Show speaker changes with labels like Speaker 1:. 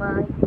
Speaker 1: bye